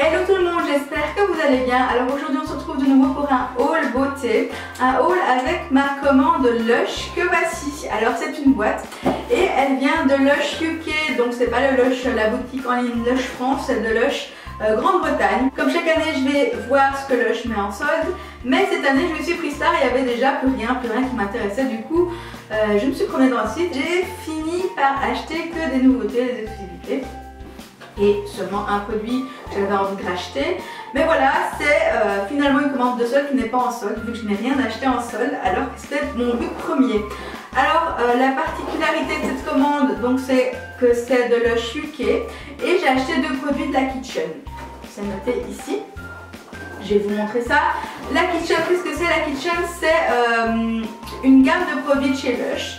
Hello tout le monde, j'espère que vous allez bien. Alors aujourd'hui on se retrouve de nouveau pour un haul beauté, un haul avec ma commande Lush que voici. Alors c'est une boîte et elle vient de Lush UK, donc c'est pas le Lush, la boutique en ligne Lush France, c'est de Lush euh, Grande-Bretagne. Comme chaque année je vais voir ce que Lush met en solde, mais cette année je me suis pris ça, il y avait déjà plus rien, plus rien qui m'intéressait. Du coup euh, je me suis promenée dans le site, j'ai fini par acheter que des nouveautés, des exclusivités et seulement un produit que j'avais envie de racheter. Mais voilà, c'est euh, finalement une commande de solde qui n'est pas en solde, vu que je n'ai rien acheté en solde, alors que c'était mon but premier. Alors, euh, la particularité de cette commande, donc c'est que c'est de Lush UK, et j'ai acheté deux produits de la Kitchen. C'est noté ici. Je vais vous montrer ça. La Kitchen, qu'est-ce que c'est? La Kitchen, c'est euh, une gamme de produits de chez Lush.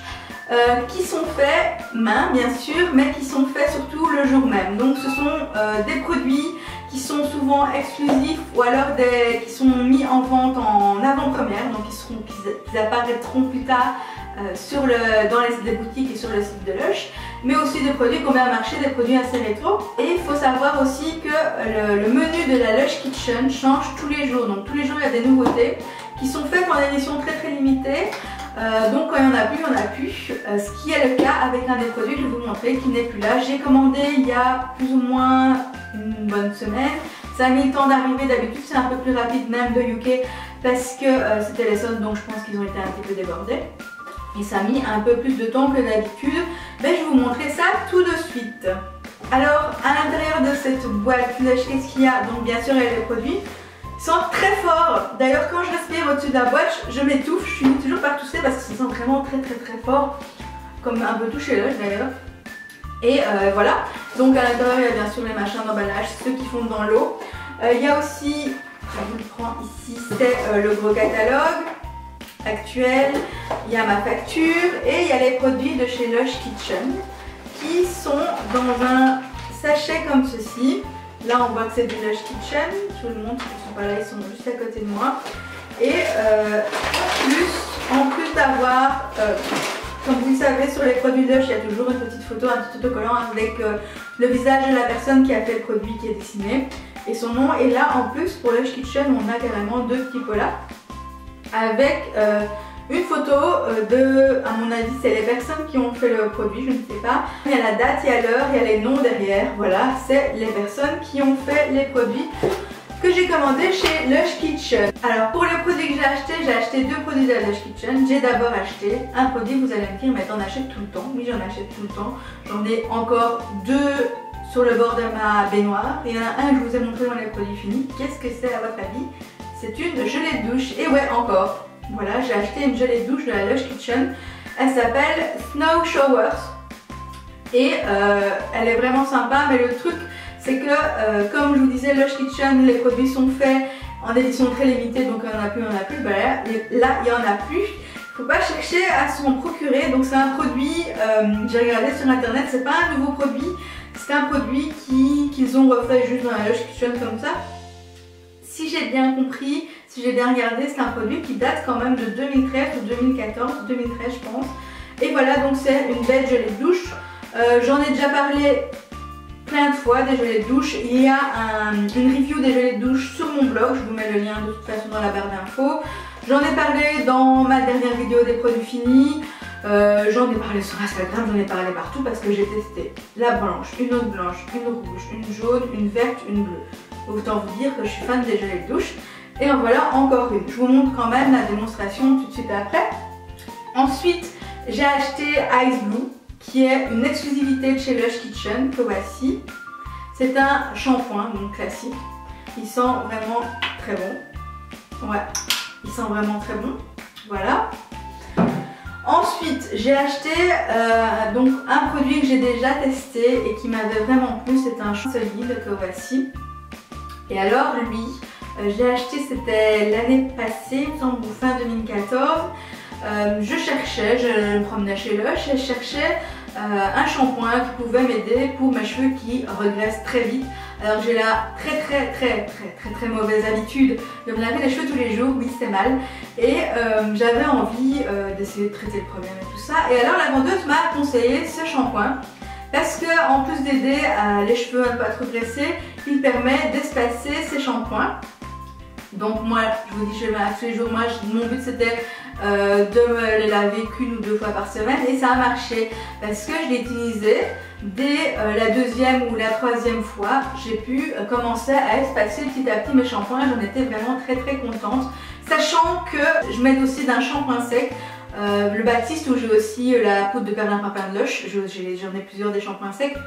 Euh, qui sont faits main bien sûr, mais qui sont faits surtout le jour même. Donc ce sont euh, des produits qui sont souvent exclusifs ou alors des, qui sont mis en vente en avant-première, donc qui, apparaîtront plus tard euh, sur le, dans les, boutiques et sur le site de Lush, mais aussi des produits qu'on met à marché, des produits assez rétro. Et il faut savoir aussi que le, le, menu de la Lush Kitchen change tous les jours, donc tous les jours il y a des nouveautés qui sont faites en édition très très limitée. Euh, donc quand il n'y en a plus, il n'y en a plus. Euh, ce qui est le cas avec un des produits que je vais vous montrer qui n'est plus là. J'ai commandé il y a plus ou moins une bonne semaine. Ça a mis le temps d'arriver, d'habitude c'est un peu plus rapide même de UK parce que euh, c'était les soldes donc je pense qu'ils ont été un petit peu débordés. Et ça a mis un peu plus de temps que d'habitude. Mais je vais vous montrer ça tout de suite. Alors à l'intérieur de cette boîte, qu'est-ce qu'il y a Donc bien sûr il y a les produits sent très fort. D'ailleurs, quand je respire au-dessus de la boîte, je m'étouffe. Je suis toujours par tousser parce que ça sent vraiment très très très fort. Comme un peu touché l'œil d'ailleurs. Et euh, voilà. Donc à l'intérieur, il y a bien sûr les machins d'emballage, ceux qui font dans l'eau. Euh, il y a aussi, je vous le prends ici, c'est euh, le gros catalogue actuel. Il y a ma facture et il y a les produits de chez Lush Kitchen qui sont dans un sachet comme ceci. Là, on voit que c'est du Lush Kitchen. Je vous le montre, ils sont pas là, ils sont juste à côté de moi. Et euh, plus, en plus d'avoir, euh, comme vous le savez, sur les produits Lush, il y a toujours une petite photo, un petit autocollant avec euh, le visage de la personne qui a fait le produit qui est dessiné et son nom. Et là, en plus, pour Lush Kitchen, on a carrément deux petits là avec une photo euh, de, à mon avis, c'est les personnes qui ont fait le produit, je ne sais pas. Il y a la date, il y a l'heure, il y a les noms derrière. Voilà, c'est les personnes qui ont fait les produits que j'ai commandé chez Lush Kitchen. Alors pour le produit que j'ai acheté, j'ai acheté deux produits de Lush Kitchen. J'ai d'abord acheté un produit, vous allez me dire, mais t'en achètes tout le temps. Oui, j'en achète tout le temps. J'en ai encore deux sur le bord de ma baignoire. Il y en a un que je vous ai montré dans les produits finis. Qu'est-ce que c'est à votre avis? C'est une gelée de douche. Et ouais, encore. Voilà, j'ai acheté une gelée douche de la Lush Kitchen. Elle s'appelle Snow Showers. Et euh, elle est vraiment sympa, mais le truc, c'est que, euh, comme je vous disais, Lush Kitchen, les produits sont faits en édition très limitée, donc il n'y en a plus, il n'y en a plus. Ben là, il n'y en a plus. Faut pas chercher à s'en procurer. Donc c'est un produit, euh, j'ai regardé sur internet, c'est pas un nouveau produit. C'est un produit qu'ils ont refait juste dans la Lush Kitchen comme ça. Si j'ai bien compris, si j'ai bien regardé, c'est un produit qui date quand même de 2013 ou 2014, 2013 je pense. Et voilà, donc c'est une belle gelée de douche. Euh, j'en ai déjà parlé plein de fois des gelées de douche. Il y a une review des gelées de douche sur mon blog, je vous mets le lien de toute façon dans la barre d'infos. J'en ai parlé dans ma dernière vidéo des produits finis. Euh, j'en ai parlé sur Instagram, j'en ai parlé partout parce que j'ai testé la blanche, une autre blanche, une rouge, une jaune, une verte, une bleue. Autant vous dire que je suis fan des gelées de douche. Et en voilà encore une. Je vous montre quand même la démonstration tout de suite après. Ensuite, j'ai acheté Ice Blue, qui est une exclusivité de chez Lush Kitchen, que voici. C'est un shampoing, donc classique. Il sent vraiment très bon. Ouais, il sent vraiment très bon. Voilà. Ensuite, j'ai acheté euh, donc un produit que j'ai déjà testé et qui m'avait vraiment plu. C'est un shampoing solide que voici. Et alors, lui, euh, je l'ai acheté, c'était l'année passée, fin 2014. Euh, je cherchais, je me promenais chez Lush et je cherchais euh, un shampoing qui pouvait m'aider pour mes cheveux qui regressent très vite. Alors j'ai la très très très très très très mauvaise habitude de me laver les cheveux tous les jours, oui c'est mal. Et j'avais envie d'essayer de traiter le problème et tout ça. Et alors la vendeuse m'a conseillé ce shampoing parce que en plus d'aider les cheveux à ne pas trop graisser, il permet d'espacer ses shampoings. Donc moi, je vous dis, je vais tous les jours. Moi, mon but c'était euh, de me les laver qu'une ou deux fois par semaine et ça a marché parce que je l'ai utilisé dès euh, la deuxième ou la troisième fois. J'ai pu euh, commencer à espacer petit à petit mes shampoings et j'en étais vraiment très très contente. Sachant que je mets aussi d'un shampoing sec. le Baptiste où j'ai aussi la poudre de perlimpinpin de Lush, j'en ai plusieurs des shampoings secs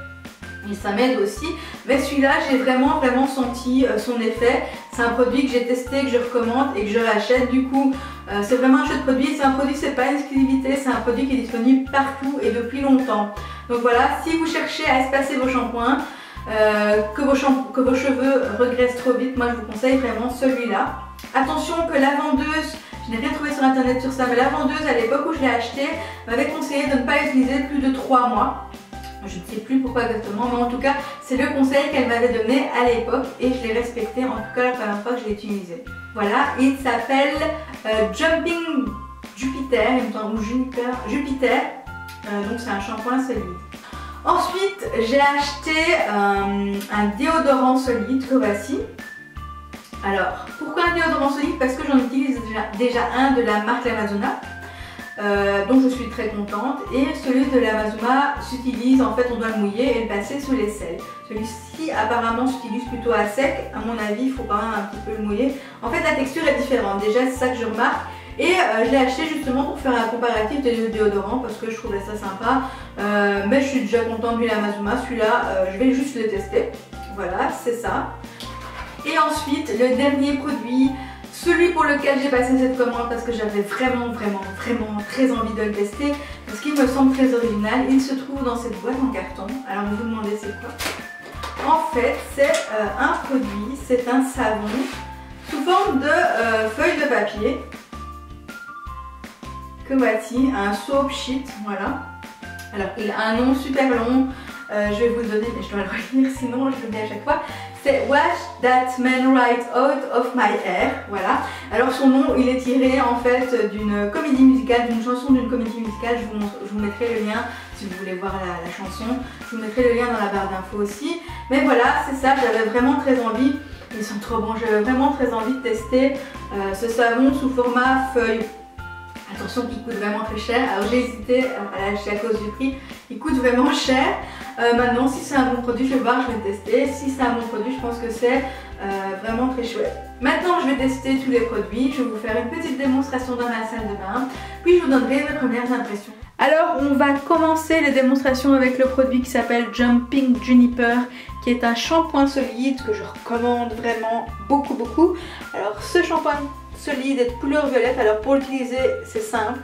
et ça m'aide aussi. Mais celui-là, j'ai vraiment vraiment senti euh, son effet. C'est un produit que j'ai testé, que je recommande et que je rachète. Du coup, euh, c'est vraiment un chouette produit. C'est un produit, c'est pas une exclusivité, c'est un produit qui est disponible partout et depuis longtemps. Donc voilà, si vous cherchez à espacer vos shampoings, euh, que, vos que vos cheveux regressent trop vite, moi je vous conseille vraiment celui-là. Attention que la vendeuse, je n'ai rien trouvé sur internet sur ça, mais la vendeuse à l'époque où je l'ai acheté m'avait conseillé de ne pas l'utiliser plus de 3 mois. Je ne sais plus pourquoi exactement, mais en tout cas, c'est le conseil qu'elle m'avait donné à l'époque et je l'ai respecté en tout cas la première fois que je l'ai utilisé. Voilà, il s'appelle euh, Jumping Jupiter, ou Jupiter, Jupiter. Euh, donc c'est un shampoing solide. Ensuite, j'ai acheté euh, un déodorant solide que voici. Alors, pourquoi un déodorant solide? Parce que j'en utilise déjà, un de la marque Amazona. Euh, donc je suis très contente. Et celui de la Mazuma s'utilise, en fait on doit le mouiller et le passer sous les selles. Celui-ci apparemment s'utilise plutôt à sec, à mon avis il faut quand même un petit peu le mouiller. En fait la texture est différente, déjà c'est ça que je remarque. Et euh, je l'ai acheté justement pour faire un comparatif des deux déodorants parce que je trouvais ça sympa. Euh, mais je suis déjà contente du Mazuma, celui-là je vais juste le tester. Voilà, c'est ça. Et ensuite, le dernier produit, celui pour lequel j'ai passé cette commande parce que j'avais vraiment, vraiment, vraiment très envie de le tester parce qu'il me semble très original. Il se trouve dans cette boîte en carton. Alors vous vous demandez c'est quoi? En fait, c'est euh, un produit, c'est un savon sous forme de euh, feuille de papier. Que voici, un soap sheet, voilà. Alors il a un nom super long, euh, je vais vous le donner mais je dois le relire sinon je le dis à chaque fois c'est Wash That Man Right Out of My Hair. Voilà. Alors son nom, il est tiré en fait d'une comédie musicale, d'une chanson d'une comédie musicale. Je vous, mettrai le lien si vous voulez voir la, chanson. Je vous mettrai le lien dans la barre d'infos aussi. Mais voilà, c'est ça, j'avais vraiment très envie. Ils sont trop bons, j'avais vraiment très envie de tester euh, ce savon sous format feuille. Attention qu'il coûte vraiment très cher. Alors j'ai hésité à l'acheter à cause du prix. Il coûte vraiment cher. Euh, maintenant, si c'est un bon produit, je vais voir, je vais tester. Si c'est un bon produit, je pense que c'est euh, vraiment très chouette. Maintenant, je vais tester tous les produits. Je vais vous faire une petite démonstration dans ma salle de bain. Puis, je vous donnerai mes premières impressions. Alors, on va commencer les démonstrations avec le produit qui s'appelle Jumping Juniper, qui est un shampoing solide que je recommande vraiment beaucoup, beaucoup. Alors, ce shampoing solide est de couleur violette. Alors, pour l'utiliser, c'est simple.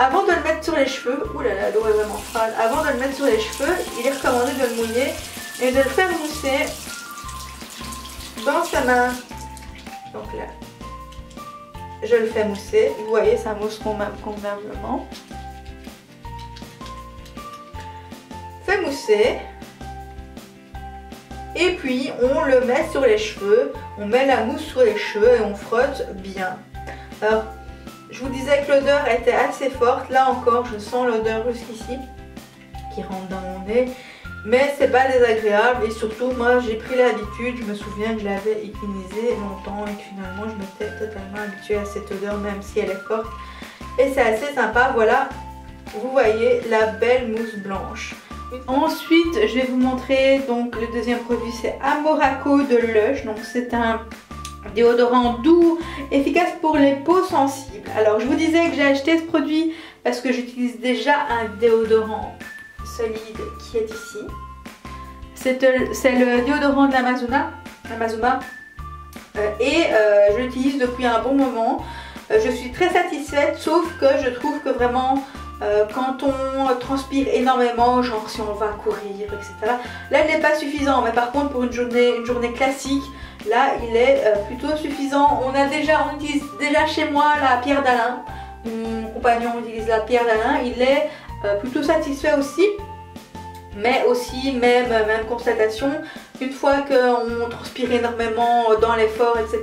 Avant de le mettre sur les cheveux, oulala, l'eau est vraiment froide. Avant de le mettre sur les cheveux, il est recommandé de le mouiller et de le faire mousser dans sa main. Donc là, je le fais mousser. Vous voyez, ça mousse convenablement. Fait mousser. Et puis, on le met sur les cheveux. On met la mousse sur les cheveux et on frotte bien. Alors, je vous disais que l'odeur était assez forte. Là encore, je sens l'odeur jusqu'ici qui rentre dans mon nez. Mais c'est pas désagréable et surtout moi j'ai pris l'habitude, je me souviens que je l'avais utilisé longtemps et que finalement je m'étais totalement habituée à cette odeur même si elle est forte. Et c'est assez sympa, voilà, vous voyez la belle mousse blanche. Ensuite je vais vous montrer donc le deuxième produit c'est Amoraco de Lush, donc c'est un déodorant doux, efficace pour les peaux sensibles. Alors je vous disais que j'ai acheté ce produit parce que j'utilise déjà un déodorant solide qui est ici. C'est le déodorant de l'Amazona, euh, et euh, je l'utilise depuis un bon moment. Euh, je suis très satisfaite sauf que je trouve que vraiment quand on transpire énormément, genre si on va courir, etc. Là, il n'est pas suffisant, mais par contre pour une journée, une journée classique, Là, il est euh, plutôt suffisant. On a déjà, on utilise déjà chez moi la pierre d'Alain. Mon compagnon utilise la pierre d'Alain. Il est euh, plutôt satisfait aussi. Mais aussi, même, constatation, une fois qu'on transpire énormément dans l'effort, etc.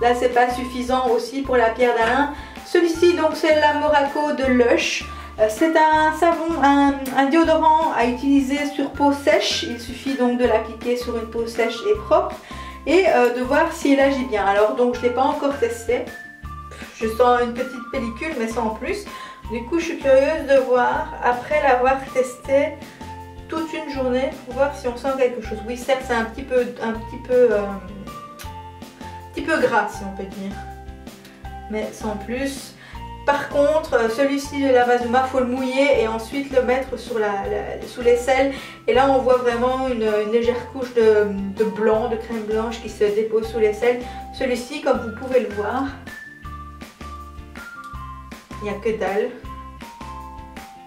Là, c'est pas suffisant aussi pour la pierre d'Alain. Celui-ci, donc, c'est la Moraco de Lush. Euh, c'est un savon, un, un, déodorant à utiliser sur peau sèche. Il suffit donc de l'appliquer sur une peau sèche et propre et de voir si elle agit bien. Alors donc je ne l'ai pas encore testé. Je sens une petite pellicule mais sans plus. Du coup je suis curieuse de voir après l'avoir testé toute une journée pour voir si on sent quelque chose. Oui certes c'est un petit peu, un petit peu, euh, un petit peu gras si on peut dire. Mais sans plus. Par contre, euh, celui-ci de la Vazuma, faut le mouiller et ensuite le mettre sur la, sous l'aisselle. Et là, on voit vraiment une, légère couche de, de, blanc, de crème blanche qui se dépose sous l'aisselle. Celui-ci, comme vous pouvez le voir, il n'y a que dalle.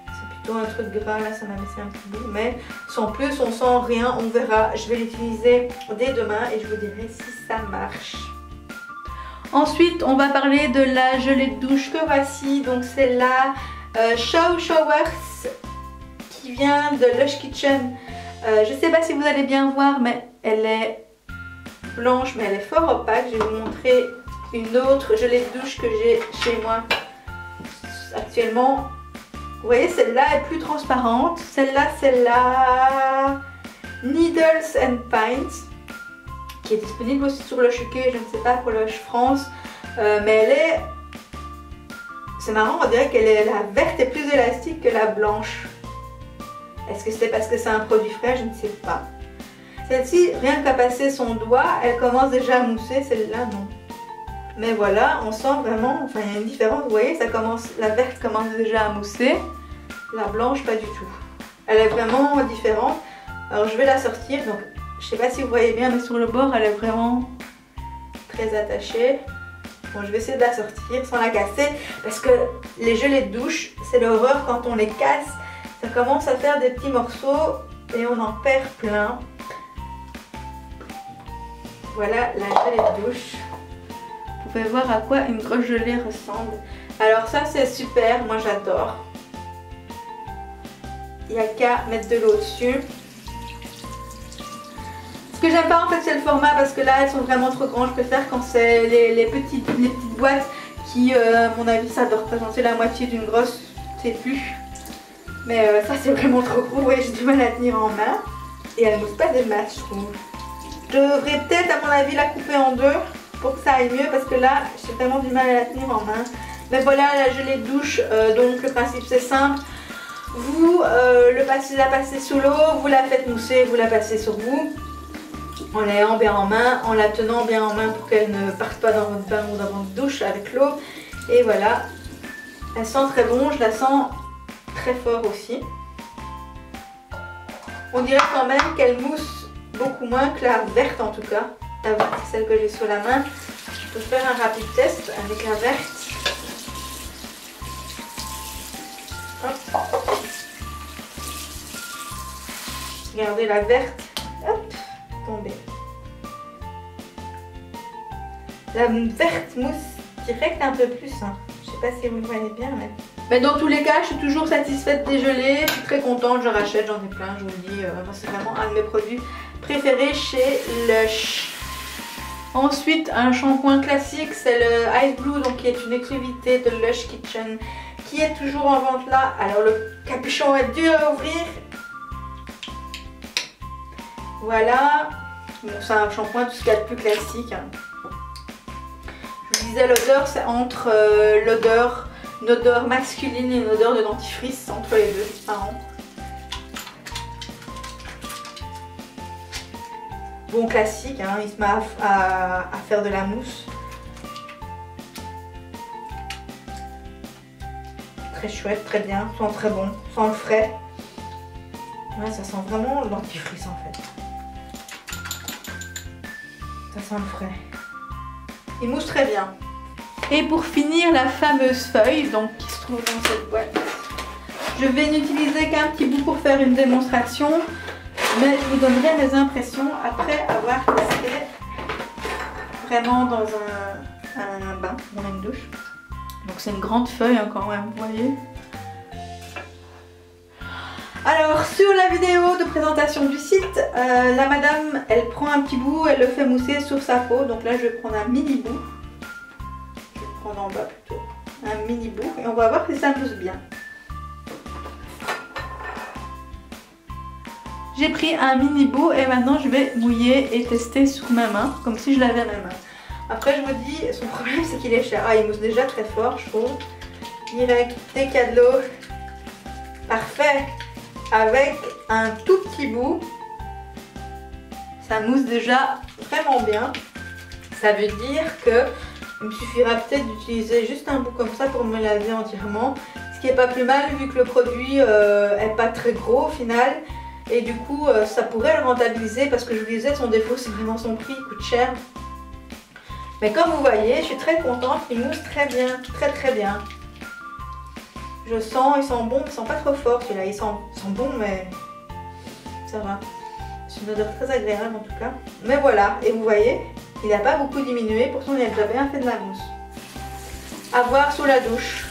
C'est plutôt un truc gras, là ça m'a laissé un petit bout. Mais sans plus, on sent rien, on verra. Je vais l'utiliser dès demain et je vous dirai si ça marche. Ensuite, on va parler de la gelée de douche que voici. Donc c'est la euh, Show Showers qui vient de Lush Kitchen. Euh, je ne sais pas si vous allez bien voir, mais elle est blanche, mais elle est fort opaque. Je vais vous montrer une autre gelée de douche que j'ai chez moi actuellement. Vous voyez, celle-là est plus transparente. Celle-là, c'est la Needles and Pines qui est disponible aussi sur le UK, je ne sais pas pour le France. Euh, mais elle est... C'est marrant, on dirait que la verte est plus élastique que la blanche. Est-ce que c'est parce que c'est un produit frais? Je ne sais pas. Celle-ci, rien qu'à passer son doigt, elle commence déjà à mousser. Celle-là, non. Mais voilà, on sent vraiment, enfin il y a une différence, vous voyez, ça commence, la verte commence déjà à mousser, la blanche pas du tout. Elle est vraiment différente. Alors je vais la sortir, donc je sais pas si vous voyez bien, mais sur le bord elle est vraiment très attachée. Bon, je vais essayer de la sortir sans la casser, parce que les gelées de douche, c'est l'horreur quand on les casse. Ça commence à faire des petits morceaux et on en perd plein. Voilà la gelée de douche. Vous pouvez voir à quoi une grosse gelée ressemble. Alors ça c'est super, moi j'adore. Il n'y a qu'à mettre de l'eau dessus. Que j'aime pas en fait c'est le format parce que là elles sont vraiment trop grandes. Je préfère quand c'est les, petites, les petites boîtes qui euh, à mon avis ça doit représenter la moitié d'une grosse, c'est plus. Mais euh, ça c'est vraiment trop gros, ouais j'ai du mal à tenir en main. Et elle ne mousse pas des masses je trouve. Je devrais peut-être à mon avis la couper en deux pour que ça aille mieux parce que là j'ai vraiment du mal à la tenir en main. Mais voilà la gelée de douche, euh, donc le principe c'est simple. Vous le passez, la passez sous l'eau, vous la faites mousser, vous la passez sur vous. En l'ayant bien en main, en la tenant bien en main pour qu'elle ne parte pas dans votre bain ou dans votre douche avec l'eau. Et voilà, elle sent très bon, je la sens très fort aussi. On dirait quand même qu'elle mousse beaucoup moins que la verte en tout cas celle que j'ai sous la main. Je peux faire un rapide test avec la verte. Regardez la verte. Hop, tombée. La verte mousse direct un peu plus. Hein. Je sais pas si vous voyez bien, mais... Mais dans tous les cas, je suis toujours satisfaite des gelées. Je suis très contente, je rachète, j'en ai plein, je vous le dis. Euh, c'est vraiment un de mes produits préférés chez Lush. Ensuite, un shampoing classique, c'est le Ice Blue, donc qui est une exclusivité de Lush Kitchen, qui est toujours en vente là. Alors le capuchon est dur à ouvrir. Voilà. c'est un shampoing tout ce qu'il y a de plus classique. Hein. L'odeur, c'est entre euh, l'odeur, une odeur masculine et une odeur de dentifrice, entre les deux, bon classique, hein, il se met à, faire de la mousse. Très chouette, très bien, sent très bon, sent le frais. Ouais, ça sent vraiment l'antifrice en fait. Ça sent le frais. Il mousse très bien. Et pour finir, la fameuse feuille donc, qui se trouve dans cette boîte. Je vais n'utiliser qu'un petit bout pour faire une démonstration. Mais je vous donnerai mes impressions après avoir testé vraiment dans un, bain, dans une douche. Donc c'est une grande feuille hein, quand même, vous voyez. Alors sur la vidéo de présentation du site, euh, la madame elle prend un petit bout, elle le fait mousser sur sa peau. Donc là je vais prendre un mini bout. Je vais prendre en bas plutôt un mini bout et on va voir si ça mousse bien. J'ai pris un mini bout et maintenant je vais mouiller et tester sur ma main, comme si je l'avais à ma main. Après je vous dis, son problème c'est qu'il est cher. Ah il mousse déjà très fort je trouve. Direct, dès. Parfait avec un tout petit bout. Ça mousse déjà vraiment bien. Ça veut dire que il me suffira peut-être d'utiliser juste un bout comme ça pour me laver entièrement. Ce qui est pas plus mal vu que le produit euh, est pas très gros au final. Et du coup, euh, ça pourrait le rentabiliser parce que je vous disais, son défaut, c'est vraiment son prix, il coûte cher. Mais comme vous voyez, je suis très contente, il mousse très bien, très très bien. Je sens, il sent bon, il sent pas trop fort celui-là, il sent, bon mais ça va. C'est une odeur très agréable en tout cas. Mais voilà, et vous voyez, il n'a pas beaucoup diminué, pourtant il a déjà bien fait de la mousse. À voir sous la douche.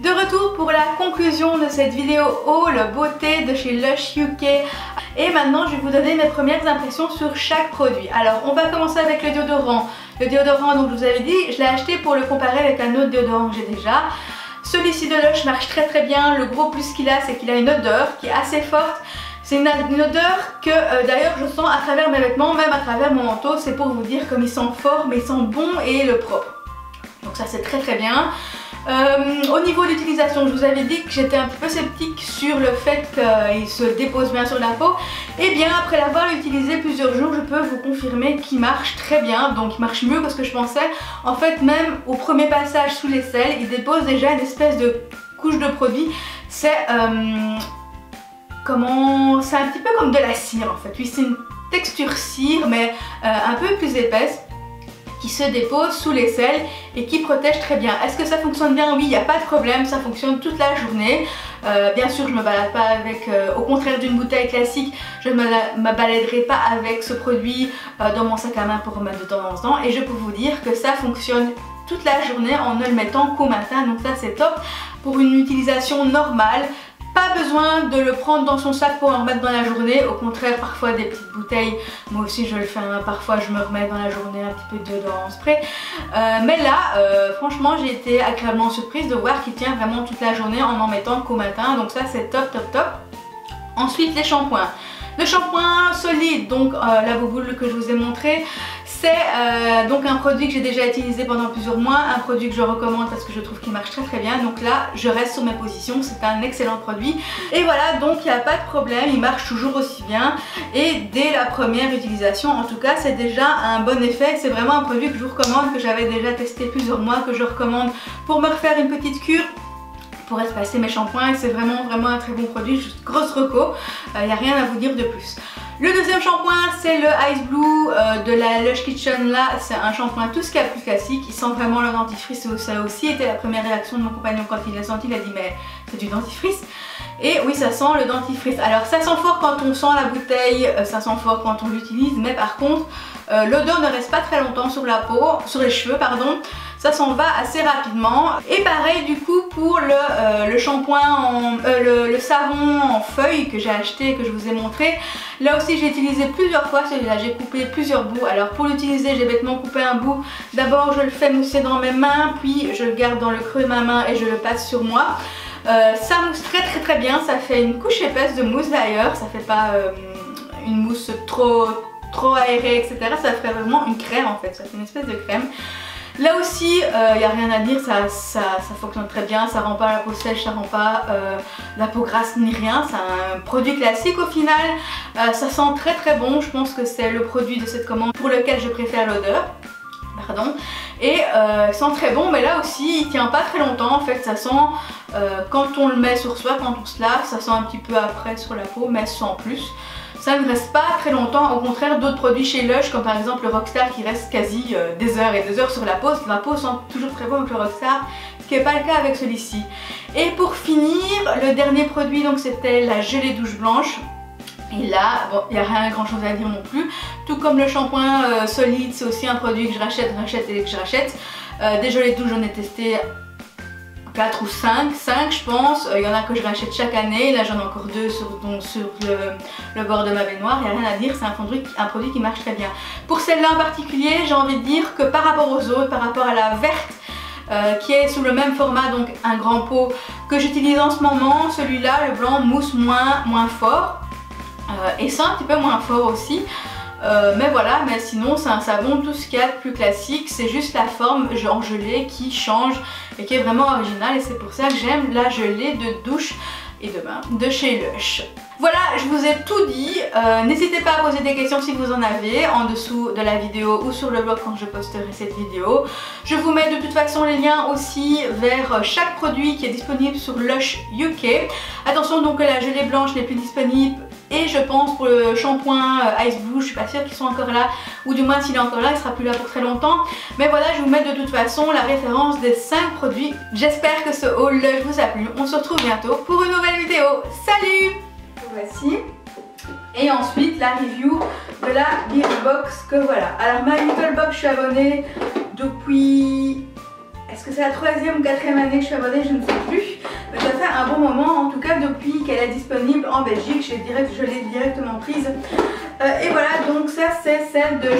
De retour pour la conclusion de cette vidéo haul beauté de chez Lush UK. Et maintenant, je vais vous donner mes premières impressions sur chaque produit. Alors, on va commencer avec le déodorant. Le déodorant, donc je vous avais dit, je l'ai acheté pour le comparer avec un autre déodorant que j'ai déjà. Celui-ci de Lush marche très très bien. Le gros plus qu'il a, c'est qu'il a une odeur qui est assez forte. C'est une, odeur que euh, d'ailleurs je sens à travers mes vêtements, même à travers mon manteau. C'est pour vous dire comme il sent fort, mais il sent bon et le propre. Donc ça c'est très très bien. Euh, au niveau de l'utilisation, je vous avais dit que j'étais un petit peu sceptique sur le fait qu'il se dépose bien sur la peau. Et eh bien après l'avoir utilisé plusieurs jours, je peux vous confirmer qu'il marche très bien. Donc il marche mieux que ce que je pensais. En fait même au premier passage sous l'aisselle, il dépose déjà une espèce de couche de produit. C'est... Euh, comment... C'est un petit peu comme de la cire en fait. Oui c'est une texture cire mais euh, un peu plus épaisse qui se dépose sous l'aisselle et qui protège très bien. Est-ce que ça fonctionne bien? Oui, il n'y a pas de problème, ça fonctionne toute la journée. Euh, bien sûr, je ne me balade pas avec, euh, au contraire d'une bouteille classique, je ne me, baladerai pas avec ce produit euh, dans mon sac à main pour remettre de temps en temps. Et je peux vous dire que ça fonctionne toute la journée en ne le mettant qu'au matin, donc ça c'est top. Pour une utilisation normale, pas besoin de le prendre dans son sac pour en remettre dans la journée. Au contraire, parfois des petites bouteilles, moi aussi je le fais, hein. parfois je me remets dans la journée un petit peu dedans en spray. Euh, mais là, euh, franchement, j'ai été agréablement surprise de voir qu'il tient vraiment toute la journée en en mettant qu'au matin. Donc ça, c'est top, top, top. Ensuite, les shampoings. Le shampoing solide, donc euh, la bouboule que je vous ai montré, c'est euh, donc un produit que j'ai déjà utilisé pendant plusieurs mois, un produit que je recommande parce que je trouve qu'il marche très très bien. Donc là, je reste sur mes positions, c'est un excellent produit. Et voilà, donc il n'y a pas de problème, il marche toujours aussi bien. Et dès la première utilisation, en tout cas, c'est déjà un bon effet. C'est vraiment un produit que je vous recommande, que j'avais déjà testé plusieurs mois, que je recommande pour me refaire une petite cure pour espacer mes shampoings c'est vraiment vraiment un très bon produit, juste grosse reco, il euh, n'y a rien à vous dire de plus. Le deuxième shampoing c'est le Ice Blue euh, de la Lush Kitchen. Là c'est un shampoing tout ce qu'il y a plus classique. Il sent vraiment le dentifrice. Ça a aussi été la première réaction de mon compagnon quand il l'a senti il a dit mais c'est du dentifrice. Et oui ça sent le dentifrice. Alors ça sent fort quand on sent la bouteille euh, ça sent fort quand on l'utilise. Mais par contre l'odeur ne reste pas très longtemps sur la peau sur les cheveux pardon ça s'en va assez rapidement. Et pareil du coup pour le, euh, shampoing, euh, le, savon en feuilles que j'ai acheté et que je vous ai montré. Là aussi j'ai utilisé plusieurs fois celui-là, j'ai coupé plusieurs bouts. Alors pour l'utiliser j'ai bêtement coupé un bout. D'abord je le fais mousser dans mes mains, puis je le garde dans le creux de ma main et je le passe sur moi. Euh, ça mousse très très très bien, ça fait une couche épaisse de mousse d'ailleurs, ça fait pas une mousse trop trop aérée etc. Ça fait vraiment une crème en fait, ça fait une espèce de crème. Là aussi, il euh, n'y a rien à dire, ça, ça, fonctionne très bien, ça rend pas la peau sèche, ça rend pas euh, la peau grasse ni rien, c'est un produit classique au final. Euh, ça sent très très bon, je pense que c'est le produit de cette commande pour lequel je préfère l'odeur. Pardon. Et il sent très bon, mais là aussi il tient pas très longtemps en fait, ça sent quand on le met sur soi, quand on se lave, ça sent un petit peu après sur la peau, mais sans plus ça ne reste pas très longtemps, au contraire d'autres produits chez Lush comme par exemple le Rockstar qui reste quasi euh, des heures et des heures sur la peau, la peau sent toujours très bon avec le Rockstar, ce qui n'est pas le cas avec celui-ci. Et pour finir, le dernier produit donc c'était la gelée douche blanche. Et là, bon, il n'y a rien grand chose à dire non plus. Tout comme le shampoing euh, solide, c'est aussi un produit que je rachète, rachète et que je rachète. Euh, des gelées douche, j'en ai testé 4 ou 5, 5 je pense. Il y en a que je rachète chaque année. Là j'en ai encore deux sur, le, bord de ma baignoire. Il n'y a rien à dire, c'est un produit, un qui marche très bien. Pour celle-là en particulier, j'ai envie de dire que par rapport aux autres, par rapport à la verte, euh, qui est sous le même format, donc un grand pot que j'utilise en ce moment, celui-là, le blanc, mousse moins, moins fort. et c'est un petit peu moins fort aussi. Mais voilà, mais sinon c'est un savon tout ce qu'il y a de plus classique, c'est juste la forme en gelée qui change et qui est vraiment originale et c'est pour ça que j'aime la gelée de douche et de bain de chez Lush. Voilà, je vous ai tout dit. Euh, n'hésitez pas à poser des questions si vous en avez en dessous de la vidéo ou sur le blog quand je posterai cette vidéo. Je vous mets de toute façon les liens aussi vers chaque produit qui est disponible sur Lush UK. Attention donc que la gelée blanche n'est plus disponible et je pense pour le shampoing euh, Ice Blue, je suis pas sûre qu'ils sont encore là ou du moins s'il est encore là, il sera plus là pour très longtemps. Mais voilà, je vous mets de toute façon la référence des 5 produits. J'espère que ce haul vous a plu. On se retrouve bientôt pour une nouvelle vidéo. Salut voici. Et ensuite la review de la Little Box que voilà. Alors ma Little Box, je suis abonnée depuis... Est-ce que c'est la troisième ou quatrième année que je suis abonnée Je ne sais plus. Mais ça fait un bon moment, en tout cas depuis qu'elle est disponible en Belgique. Je l'ai directement prise. Euh, et voilà, donc ça c'est celle de...